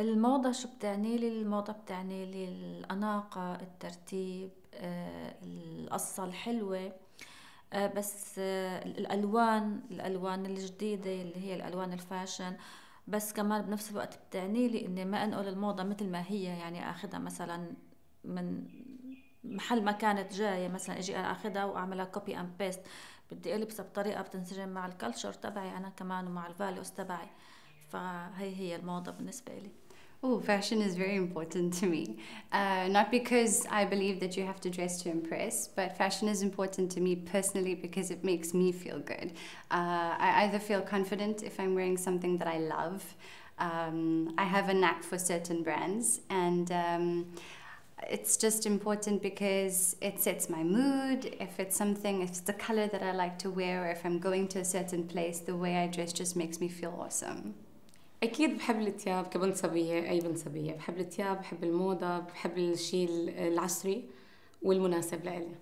الموضة شو بتعني لي؟ الموضة بتعني لي الأناقة الترتيب آه، القصة الحلوة. آه، بس آه، الألوان الألوان الجديدة اللي هي الألوان ال fashion. بس كمان بنفس الوقت بتعني لي إني ما أنقل الموضة مثل ما هي يعني آخذها مثلا من محل ما كانت جاية. مثلا إجي أنا آخذها وأعملها copy and paste بدي ألبسها بطريقة بتنسجم مع ال culture تبعي أنا كمان ومع ال values تبعي. فهي هي الموضة بالنسبة لي. Oh, fashion is very important to me. Uh, not because I believe that you have to dress to impress, but fashion is important to me personally because it makes me feel good. Uh, I either feel confident if I'm wearing something that I love. Um, I have a knack for certain brands, and um, it's just important because it sets my mood. If it's something, if it's the color that I like to wear, or if I'm going to a certain place, the way I dress just makes me feel awesome. أكيد بحب الثياب كبنت صبية أي بنت صبية بحب الثياب بحب الموضة بحب الشيء العصري والمناسب لإلي.